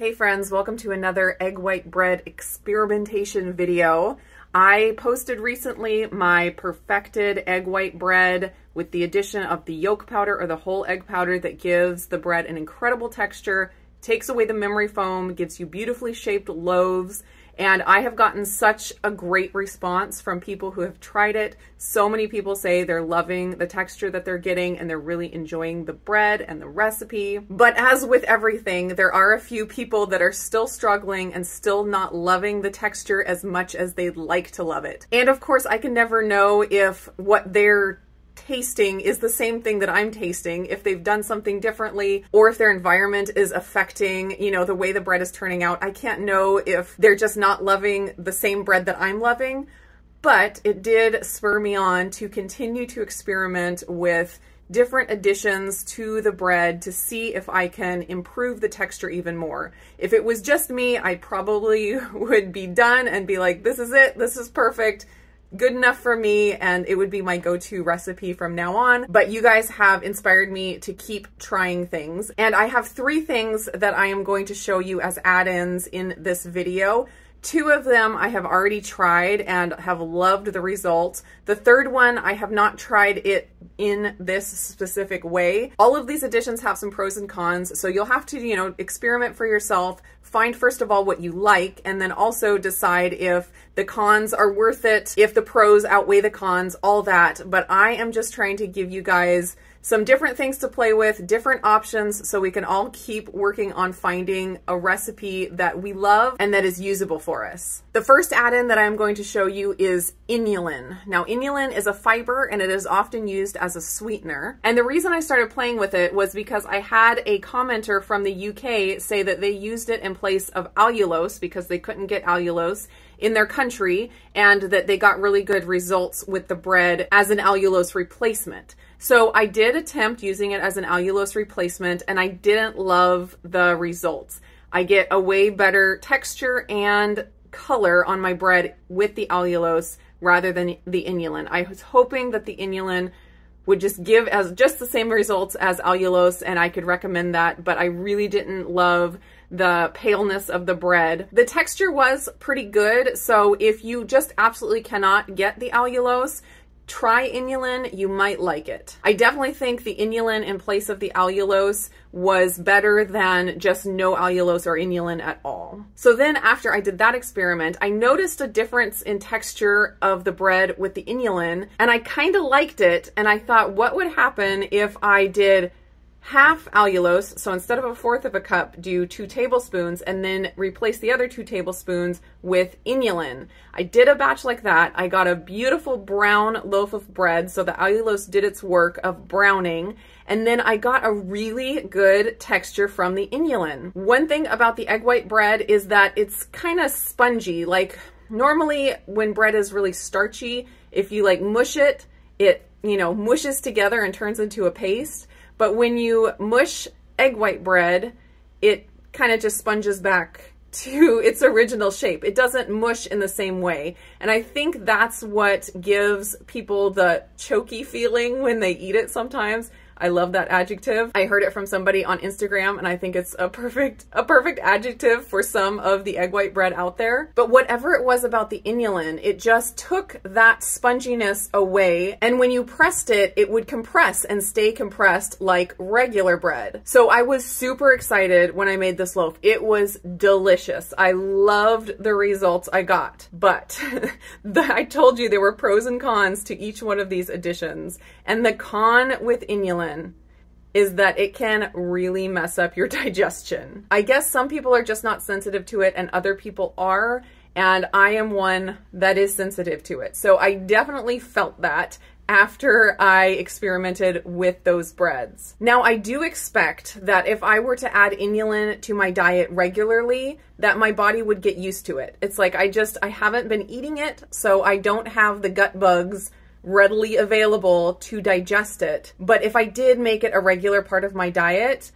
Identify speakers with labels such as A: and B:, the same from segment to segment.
A: Hey friends, welcome to another egg white bread experimentation video. I posted recently my perfected egg white bread with the addition of the yolk powder or the whole egg powder that gives the bread an incredible texture, takes away the memory foam, gives you beautifully shaped loaves, and I have gotten such a great response from people who have tried it. So many people say they're loving the texture that they're getting and they're really enjoying the bread and the recipe. But as with everything, there are a few people that are still struggling and still not loving the texture as much as they'd like to love it. And of course, I can never know if what they're tasting is the same thing that I'm tasting, if they've done something differently, or if their environment is affecting, you know, the way the bread is turning out. I can't know if they're just not loving the same bread that I'm loving, but it did spur me on to continue to experiment with different additions to the bread to see if I can improve the texture even more. If it was just me, I probably would be done and be like, this is it, this is perfect good enough for me and it would be my go-to recipe from now on. But you guys have inspired me to keep trying things. And I have three things that I am going to show you as add-ins in this video. Two of them I have already tried and have loved the results. The third one, I have not tried it in this specific way. All of these additions have some pros and cons, so you'll have to, you know, experiment for yourself, find first of all what you like, and then also decide if the cons are worth it, if the pros outweigh the cons, all that. But I am just trying to give you guys some different things to play with, different options, so we can all keep working on finding a recipe that we love and that is usable for us. The first add-in that I'm going to show you is inulin. Now, inulin is a fiber and it is often used as a sweetener. And the reason I started playing with it was because I had a commenter from the UK say that they used it in place of allulose because they couldn't get allulose in their country and that they got really good results with the bread as an allulose replacement. So I did attempt using it as an allulose replacement and I didn't love the results. I get a way better texture and color on my bread with the allulose rather than the inulin. I was hoping that the inulin would just give as just the same results as allulose and I could recommend that, but I really didn't love the paleness of the bread. The texture was pretty good, so if you just absolutely cannot get the allulose, try inulin, you might like it. I definitely think the inulin in place of the allulose was better than just no allulose or inulin at all. So then after I did that experiment, I noticed a difference in texture of the bread with the inulin and I kind of liked it and I thought what would happen if I did half allulose, so instead of a fourth of a cup, do two tablespoons and then replace the other two tablespoons with inulin. I did a batch like that. I got a beautiful brown loaf of bread, so the allulose did its work of browning, and then I got a really good texture from the inulin. One thing about the egg white bread is that it's kind of spongy. Like normally when bread is really starchy, if you like mush it, it, you know, mushes together and turns into a paste. But when you mush egg white bread, it kind of just sponges back to its original shape. It doesn't mush in the same way. And I think that's what gives people the choky feeling when they eat it sometimes. I love that adjective. I heard it from somebody on Instagram and I think it's a perfect, a perfect adjective for some of the egg white bread out there. But whatever it was about the inulin, it just took that sponginess away. And when you pressed it, it would compress and stay compressed like regular bread. So I was super excited when I made this loaf. It was delicious. I loved the results I got, but the, I told you there were pros and cons to each one of these additions. And the con with inulin is that it can really mess up your digestion. I guess some people are just not sensitive to it and other people are, and I am one that is sensitive to it. So I definitely felt that after I experimented with those breads. Now I do expect that if I were to add inulin to my diet regularly, that my body would get used to it. It's like I just, I haven't been eating it, so I don't have the gut bugs readily available to digest it. But if I did make it a regular part of my diet,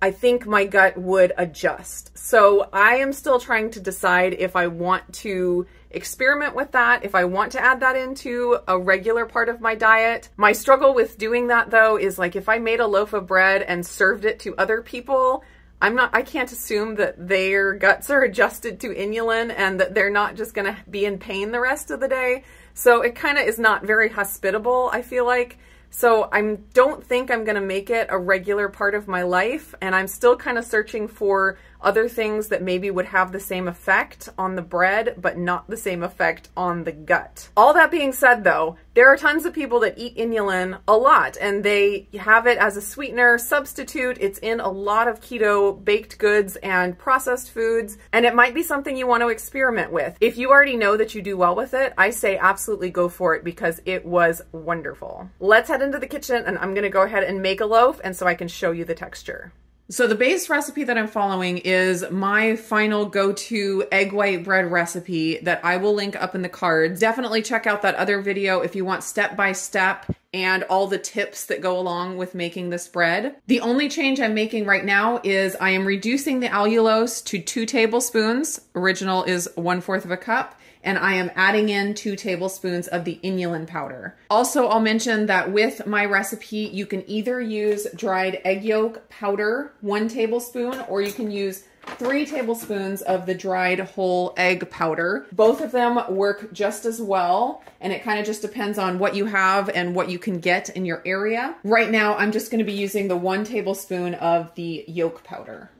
A: I think my gut would adjust. So I am still trying to decide if I want to experiment with that, if I want to add that into a regular part of my diet. My struggle with doing that though is like if I made a loaf of bread and served it to other people, I'm not, I can't assume that their guts are adjusted to inulin and that they're not just going to be in pain the rest of the day. So it kind of is not very hospitable, I feel like. So I don't think I'm going to make it a regular part of my life. And I'm still kind of searching for other things that maybe would have the same effect on the bread, but not the same effect on the gut. All that being said though, there are tons of people that eat inulin a lot and they have it as a sweetener substitute. It's in a lot of keto baked goods and processed foods, and it might be something you want to experiment with. If you already know that you do well with it, I say absolutely go for it because it was wonderful. Let's head into the kitchen and I'm gonna go ahead and make a loaf and so I can show you the texture. So the base recipe that I'm following is my final go-to egg white bread recipe that I will link up in the cards. Definitely check out that other video if you want step-by-step -step and all the tips that go along with making this bread. The only change I'm making right now is I am reducing the allulose to two tablespoons. Original is one fourth of a cup and I am adding in two tablespoons of the inulin powder. Also, I'll mention that with my recipe, you can either use dried egg yolk powder, one tablespoon, or you can use three tablespoons of the dried whole egg powder. Both of them work just as well, and it kind of just depends on what you have and what you can get in your area. Right now, I'm just gonna be using the one tablespoon of the yolk powder.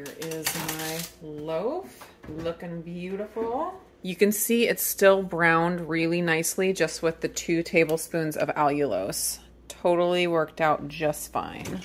A: Here is my loaf, looking beautiful. You can see it's still browned really nicely just with the two tablespoons of allulose. Totally worked out just fine.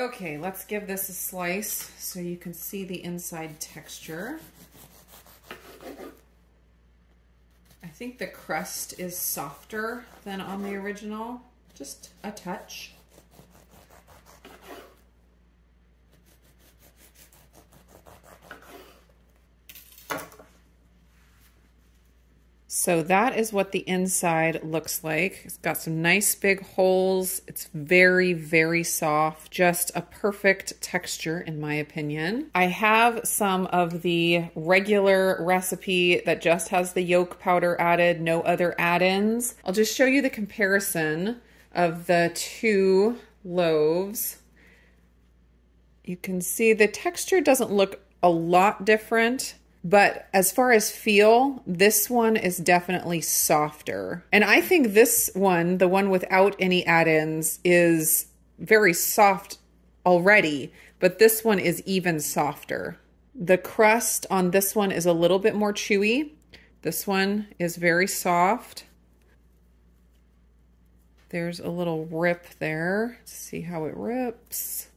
A: Okay, let's give this a slice so you can see the inside texture. I think the crust is softer than on the original, just a touch. So that is what the inside looks like. It's got some nice big holes. It's very, very soft. Just a perfect texture in my opinion. I have some of the regular recipe that just has the yolk powder added, no other add-ins. I'll just show you the comparison of the two loaves. You can see the texture doesn't look a lot different but as far as feel, this one is definitely softer. And I think this one, the one without any add-ins, is very soft already, but this one is even softer. The crust on this one is a little bit more chewy. This one is very soft. There's a little rip there. Let's see how it rips.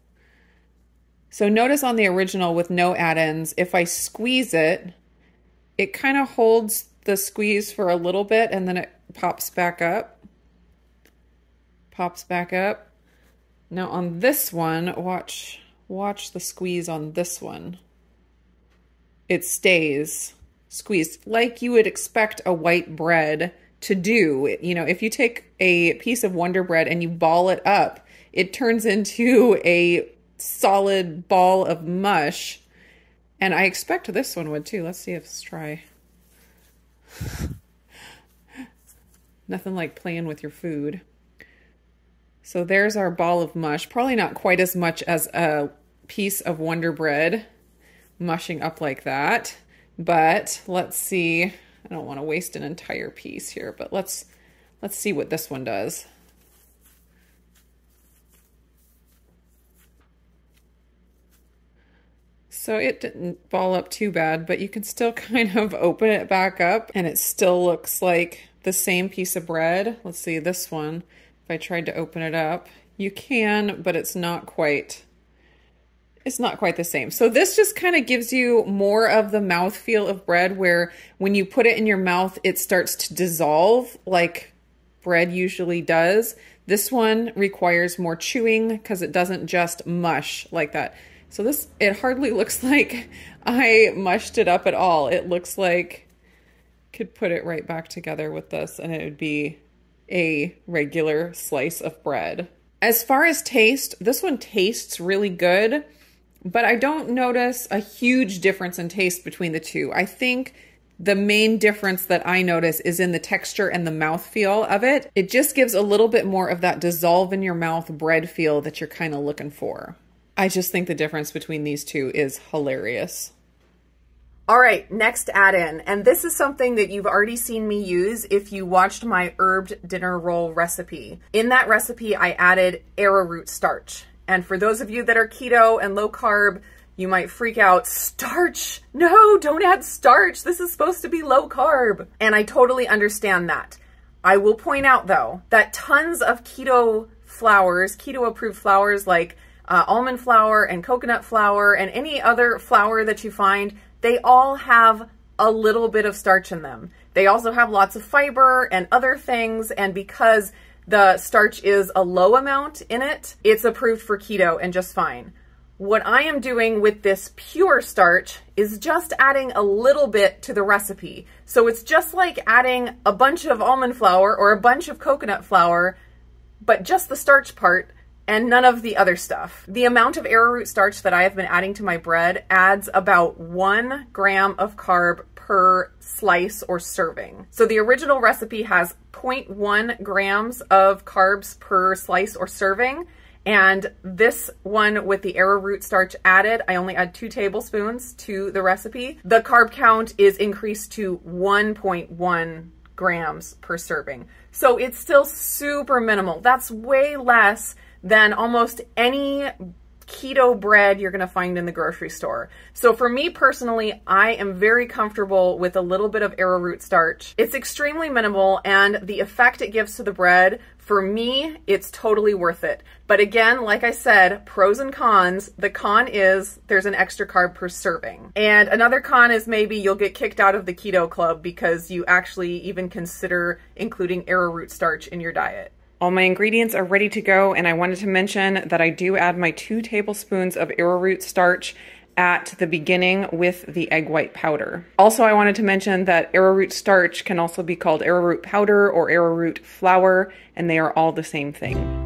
A: So notice on the original with no add-ins, if I squeeze it, it kind of holds the squeeze for a little bit and then it pops back up. Pops back up. Now on this one, watch, watch the squeeze on this one. It stays squeezed like you would expect a white bread to do. You know, if you take a piece of Wonder Bread and you ball it up, it turns into a solid ball of mush. And I expect this one would too. Let's see if let's try. Nothing like playing with your food. So there's our ball of mush. Probably not quite as much as a piece of Wonder Bread mushing up like that. But let's see. I don't want to waste an entire piece here, but let's let's see what this one does. So it didn't ball up too bad, but you can still kind of open it back up and it still looks like the same piece of bread. Let's see this one. If I tried to open it up, you can, but it's not quite it's not quite the same. So this just kind of gives you more of the mouth feel of bread where when you put it in your mouth, it starts to dissolve like bread usually does. This one requires more chewing because it doesn't just mush like that. So this, it hardly looks like I mushed it up at all. It looks like could put it right back together with this and it would be a regular slice of bread. As far as taste, this one tastes really good, but I don't notice a huge difference in taste between the two. I think the main difference that I notice is in the texture and the mouth feel of it. It just gives a little bit more of that dissolve in your mouth bread feel that you're kind of looking for. I just think the difference between these two is hilarious.
B: All right, next add-in, and this is something that you've already seen me use if you watched my herbed dinner roll recipe. In that recipe, I added arrowroot starch. And for those of you that are keto and low carb, you might freak out, starch? No, don't add starch. This is supposed to be low carb. And I totally understand that. I will point out though, that tons of keto flours, keto approved flours like uh, almond flour and coconut flour and any other flour that you find, they all have a little bit of starch in them. They also have lots of fiber and other things. And because the starch is a low amount in it, it's approved for keto and just fine. What I am doing with this pure starch is just adding a little bit to the recipe. So it's just like adding a bunch of almond flour or a bunch of coconut flour, but just the starch part and none of the other stuff. The amount of arrowroot starch that I have been adding to my bread adds about one gram of carb per slice or serving. So the original recipe has 0.1 grams of carbs per slice or serving. And this one with the arrowroot starch added, I only add two tablespoons to the recipe. The carb count is increased to 1.1 grams per serving. So it's still super minimal. That's way less than almost any keto bread you're going to find in the grocery store. So for me personally, I am very comfortable with a little bit of arrowroot starch. It's extremely minimal and the effect it gives to the bread, for me, it's totally worth it. But again, like I said, pros and cons. The con is there's an extra carb per serving. And another con is maybe you'll get kicked out of the keto club because you actually even consider including arrowroot starch in your diet.
A: All my ingredients are ready to go, and I wanted to mention that I do add my two tablespoons of arrowroot starch at the beginning with the egg white powder. Also, I wanted to mention that arrowroot starch can also be called arrowroot powder or arrowroot flour, and they are all the same thing.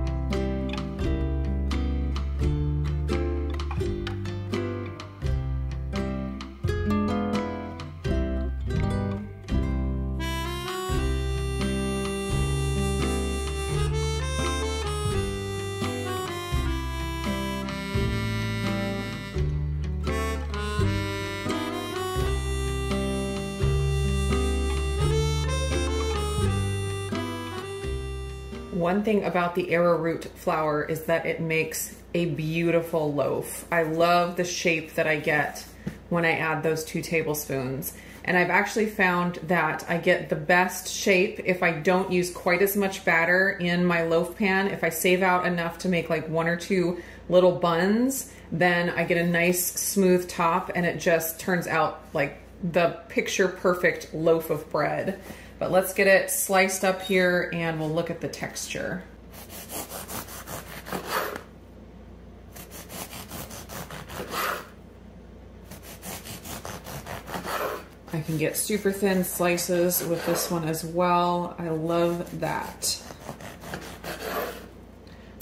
A: One thing about the arrowroot flour is that it makes a beautiful loaf. I love the shape that I get when I add those two tablespoons. And I've actually found that I get the best shape if I don't use quite as much batter in my loaf pan. If I save out enough to make like one or two little buns, then I get a nice smooth top and it just turns out like the picture perfect loaf of bread. But let's get it sliced up here and we'll look at the texture. I can get super thin slices with this one as well. I love that.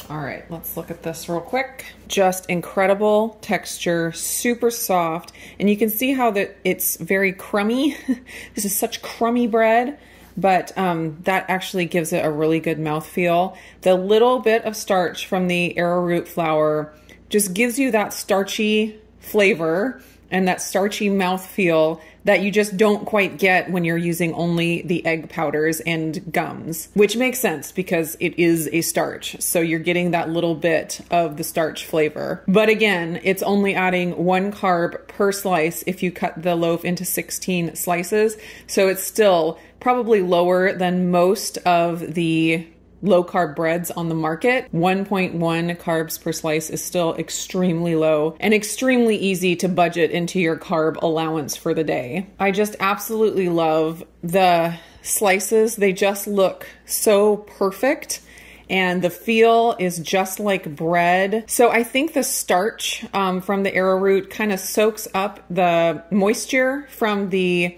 A: All right, let's look at this real quick. Just incredible texture, super soft. And you can see how that it's very crummy. this is such crummy bread. but um, that actually gives it a really good mouthfeel. The little bit of starch from the arrowroot flour just gives you that starchy flavor and that starchy mouth feel that you just don't quite get when you're using only the egg powders and gums, which makes sense because it is a starch. So you're getting that little bit of the starch flavor. But again, it's only adding one carb per slice if you cut the loaf into 16 slices. So it's still probably lower than most of the low carb breads on the market. 1.1 carbs per slice is still extremely low and extremely easy to budget into your carb allowance for the day. I just absolutely love the slices. They just look so perfect and the feel is just like bread. So I think the starch um, from the arrowroot kind of soaks up the moisture from the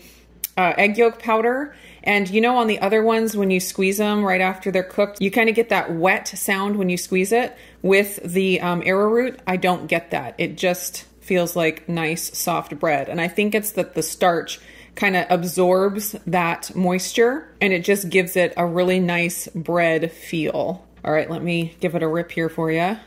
A: uh, egg yolk powder and you know, on the other ones, when you squeeze them right after they're cooked, you kind of get that wet sound when you squeeze it. With the um, arrowroot, I don't get that. It just feels like nice, soft bread. And I think it's that the starch kind of absorbs that moisture and it just gives it a really nice bread feel. All right, let me give it a rip here for you.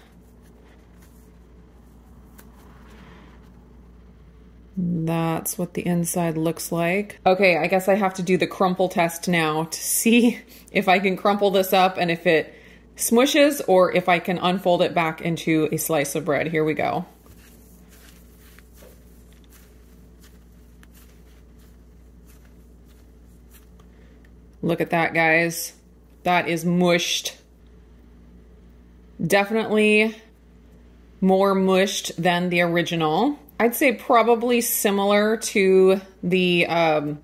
A: That's what the inside looks like. Okay, I guess I have to do the crumple test now to see if I can crumple this up and if it smushes or if I can unfold it back into a slice of bread. Here we go. Look at that, guys. That is mushed. Definitely more mushed than the original. I'd say probably similar to the um,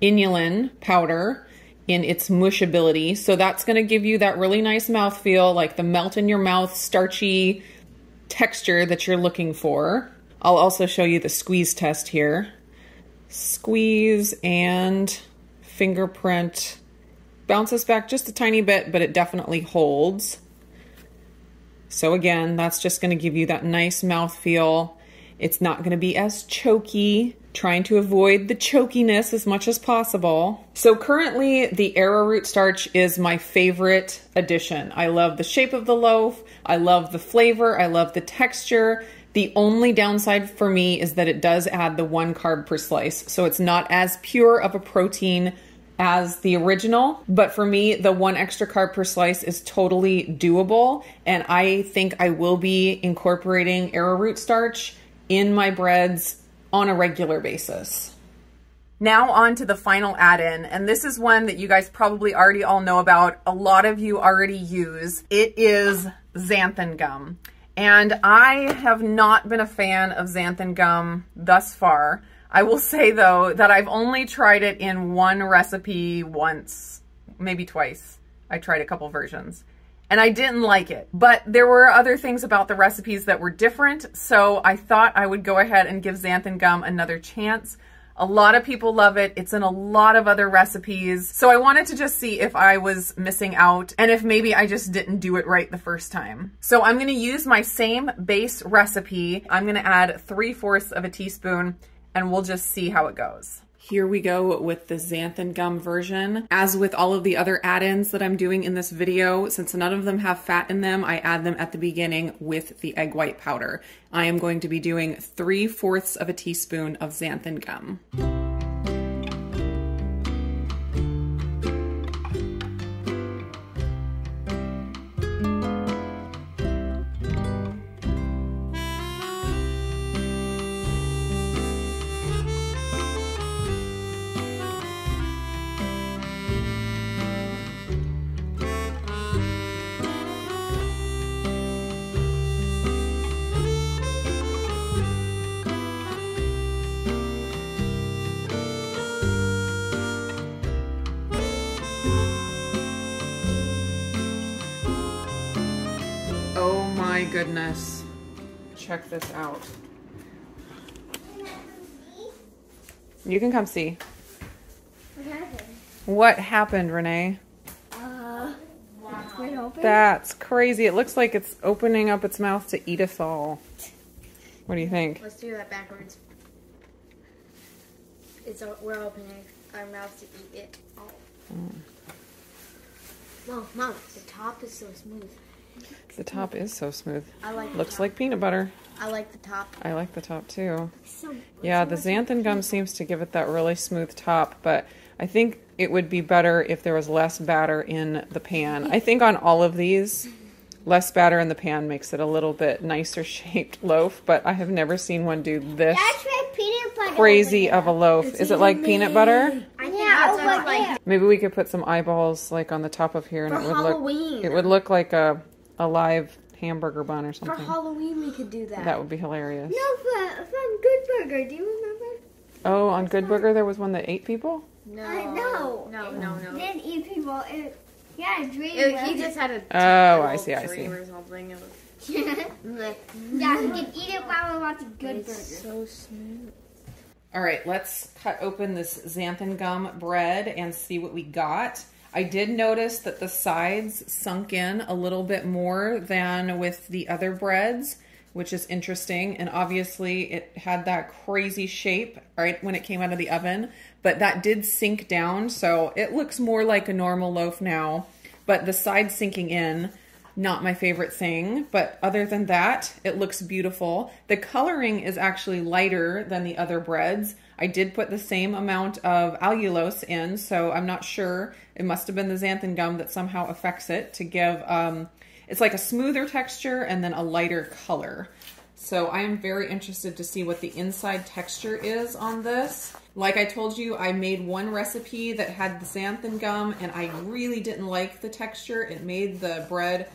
A: inulin powder in its mushability. So that's going to give you that really nice mouth feel, like the melt in your mouth, starchy texture that you're looking for. I'll also show you the squeeze test here. Squeeze and fingerprint bounces back just a tiny bit, but it definitely holds. So again, that's just going to give you that nice mouth feel it's not going to be as choky, trying to avoid the chokiness as much as possible. So currently the arrowroot starch is my favorite addition. I love the shape of the loaf. I love the flavor. I love the texture. The only downside for me is that it does add the one carb per slice. So it's not as pure of a protein as the original, but for me, the one extra carb per slice is totally doable. And I think I will be incorporating arrowroot starch in my breads on a regular basis.
B: Now on to the final add-in, and this is one that you guys probably already all know about. A lot of you already use. It is xanthan gum. And I have not been a fan of xanthan gum thus far. I will say though that I've only tried it in one recipe once, maybe twice. I tried a couple versions and I didn't like it. But there were other things about the recipes that were different, so I thought I would go ahead and give xanthan gum another chance. A lot of people love it. It's in a lot of other recipes. So I wanted to just see if I was missing out and if maybe I just didn't do it right the first time. So I'm going to use my same base recipe. I'm going to add 3 fourths of a teaspoon and we'll just see how it goes.
A: Here we go with the xanthan gum version. As with all of the other add-ins that I'm doing in this video, since none of them have fat in them, I add them at the beginning with the egg white powder. I am going to be doing 3 fourths of a teaspoon of xanthan gum. Goodness. Check this out. You can come see.
C: What happened?
A: What happened, Renee?
C: Uh,
A: That's crazy. It looks like it's opening up its mouth to eat us all. What do you think?
C: Let's do that backwards. It's we're opening our mouths to eat it all. Mom, mom, the top is so smooth.
A: The top is so smooth.
C: I like.
A: Looks
C: the top.
A: like peanut butter.
C: I like the top.
A: I like the top too.
C: So,
A: Yeah, the xanthan gum seems to give it that really smooth top, but I think it would be better if there was less batter in the pan. I think on all of these, less batter in the pan makes it a little bit nicer shaped loaf, but I have never seen one do this
C: That's my peanut butter.
A: crazy of a loaf. Is it like peanut butter?
C: I think yeah, that's like
A: Maybe we could put some eyeballs like on the top of here and
C: For
A: it would
C: Halloween.
A: look it would look like a a live hamburger bun or something. for.
C: Halloween we could do that.
A: That would be hilarious.
C: No, from, from Good Burger. Do you remember?
A: Oh, on Good Burger there was one that ate people?
C: No. no. No, no, no.
D: Didn't eat people. It, yeah, dream.
C: It- he just had a.
A: Oh,
C: a
A: I see, I see.
C: Or something. It was
D: yeah, he can eat it while we're watching Good Burger.
C: so smooth.
A: All right, let's cut open this xanthan gum bread and see what we got. I did notice that the sides sunk in a little bit more than with the other breads, which is interesting. And obviously it had that crazy shape right when it came out of the oven, but that did sink down. So it looks more like a normal loaf now, but the sides sinking in, not my favorite thing, but other than that, it looks beautiful. The coloring is actually lighter than the other breads. I did put the same amount of allulose in, so I'm not sure. It must have been the xanthan gum that somehow affects it to give, um, it's like a smoother texture and then a lighter color. So I am very interested to see what the inside texture is on this. Like I told you, I made one recipe that had the xanthan gum and I really didn't like the texture. It made the bread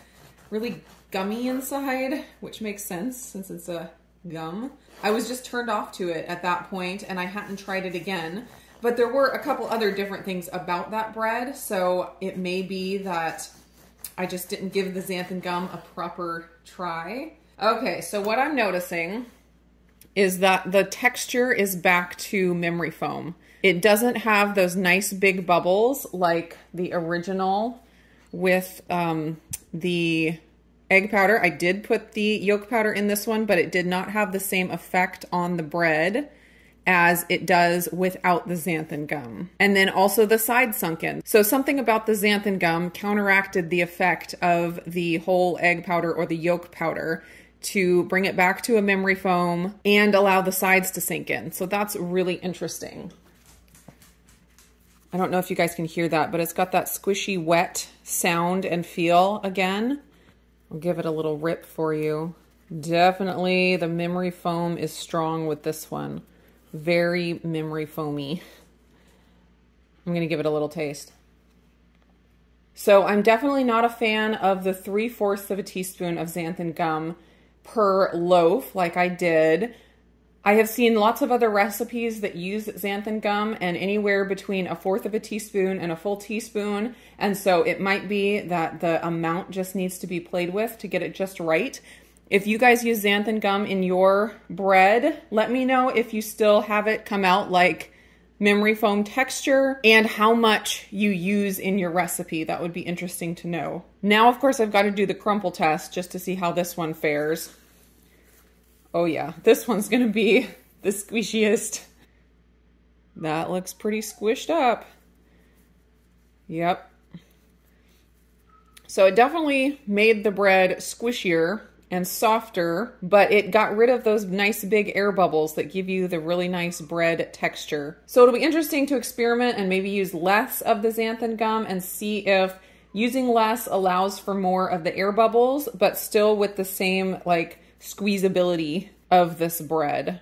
A: really gummy inside, which makes sense since it's a gum. I was just turned off to it at that point and I hadn't tried it again. But there were a couple other different things about that bread, so it may be that I just didn't give the xanthan gum a proper try. Okay, so what I'm noticing is that the texture is back to memory foam. It doesn't have those nice big bubbles like the original with um, the egg powder. I did put the yolk powder in this one, but it did not have the same effect on the bread as it does without the xanthan gum. And then also the side sunken. So something about the xanthan gum counteracted the effect of the whole egg powder or the yolk powder to bring it back to a memory foam and allow the sides to sink in. So that's really interesting. I don't know if you guys can hear that, but it's got that squishy wet sound and feel again. I'll give it a little rip for you. Definitely the memory foam is strong with this one. Very memory foamy. I'm going to give it a little taste. So I'm definitely not a fan of the three fourths of a teaspoon of xanthan gum per loaf like I did. I have seen lots of other recipes that use xanthan gum and anywhere between a fourth of a teaspoon and a full teaspoon. And so it might be that the amount just needs to be played with to get it just right. If you guys use xanthan gum in your bread, let me know if you still have it come out like memory foam texture and how much you use in your recipe. That would be interesting to know. Now, of course, I've got to do the crumple test just to see how this one fares. Oh yeah, this one's gonna be the squishiest. That looks pretty squished up. Yep. So it definitely made the bread squishier and softer, but it got rid of those nice big air bubbles that give you the really nice bread texture. So it'll be interesting to experiment and maybe use less of the xanthan gum and see if using less allows for more of the air bubbles, but still with the same like squeezability of this bread.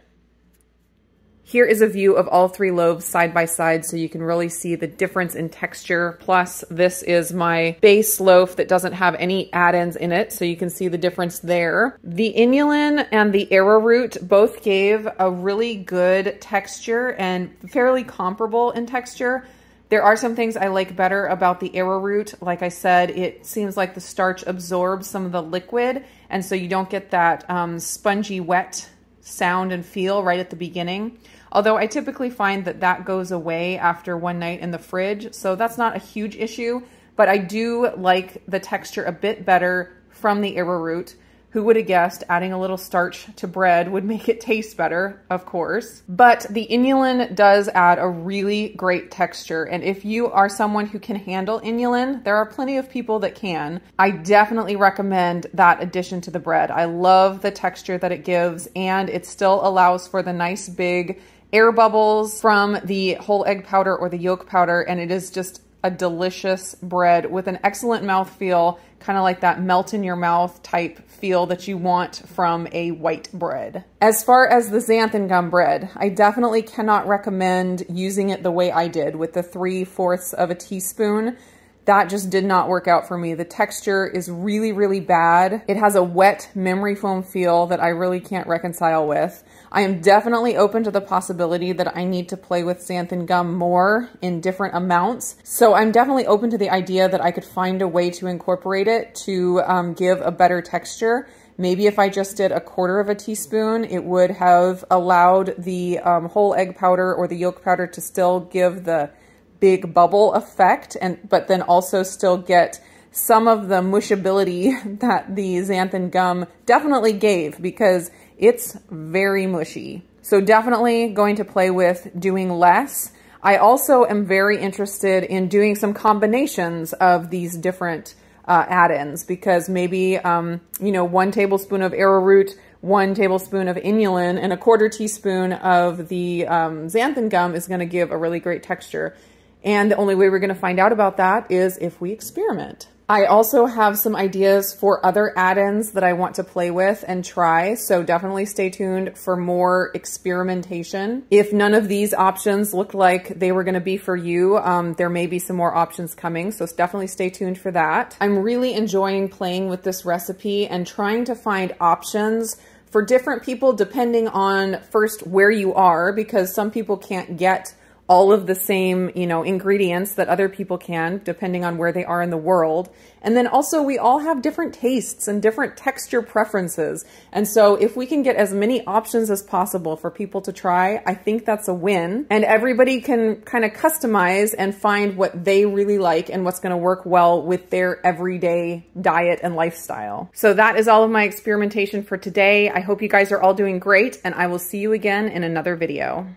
A: Here is a view of all three loaves side by side so you can really see the difference in texture. Plus, this is my base loaf that doesn't have any add-ins in it, so you can see the difference there. The inulin and the arrowroot both gave a really good texture and fairly comparable in texture. There are some things I like better about the arrowroot. Like I said, it seems like the starch absorbs some of the liquid, and so you don't get that um, spongy wet sound and feel right at the beginning. Although I typically find that that goes away after one night in the fridge, so that's not a huge issue, but I do like the texture a bit better from the arrowroot. Who would have guessed adding a little starch to bread would make it taste better, of course. But the inulin does add a really great texture. And if you are someone who can handle inulin, there are plenty of people that can. I definitely recommend that addition to the bread. I love the texture that it gives and it still allows for the nice big air bubbles from the whole egg powder or the yolk powder. And it is just a delicious bread with an excellent mouthfeel, kind of like that melt in your mouth type feel that you want from a white bread. As far as the xanthan gum bread, I definitely cannot recommend using it the way I did with the three fourths of a teaspoon that just did not work out for me. The texture is really, really bad. It has a wet memory foam feel that I really can't reconcile with. I am definitely open to the possibility that I need to play with xanthan gum more in different amounts. So I'm definitely open to the idea that I could find a way to incorporate it to um, give a better texture. Maybe if I just did a quarter of a teaspoon, it would have allowed the um, whole egg powder or the yolk powder to still give the big bubble effect and but then also still get some of the mushability that the xanthan gum definitely gave because it's very mushy. So definitely going to play with doing less. I also am very interested in doing some combinations of these different uh, add-ins because maybe, um, you know, one tablespoon of arrowroot, one tablespoon of inulin, and a quarter teaspoon of the um, xanthan gum is going to give a really great texture. And the only way we're going to find out about that is if we experiment. I also have some ideas for other add-ins that I want to play with and try, so definitely stay tuned for more experimentation. If none of these options look like they were going to be for you, um, there may be some more options coming, so definitely stay tuned for that. I'm really enjoying playing with this recipe and trying to find options for different people depending on first where you are, because some people can't get all of the same, you know, ingredients that other people can, depending on where they are in the world. And then also we all have different tastes and different texture preferences. And so if we can get as many options as possible for people to try, I think that's a win. And everybody can kind of customize and find what they really like and what's going to work well with their everyday diet and lifestyle. So that is all of my experimentation for today. I hope you guys are all doing great and I will see you again in another video.